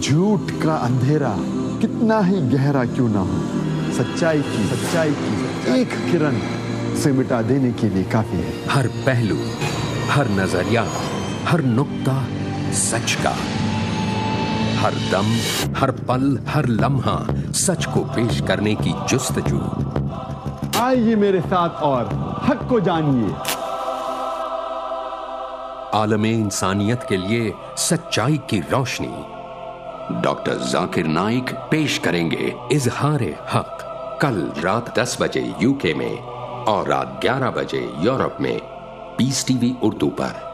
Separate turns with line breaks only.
झूठ का अंधेरा कितना ही गहरा क्यों ना हो सच्चाई की सच्चाई की एक किरण से मिटा देने के लिए काफ़ी है।
हर पहलू हर नज़रिया हर नुक्ता सच का। हर दम हर पल हर लम्हा सच को पेश करने की जुस्तजू
आइए मेरे साथ और हक को जानिए।
आलम इंसानियत के लिए सच्चाई की रोशनी। डॉक्टर जाकिर नाइक पेश करेंगे इजहार हक। कल रात 10 बजे यूके में और रात 11 बजे यूरोप में। पीस टीवी उर्दू पर।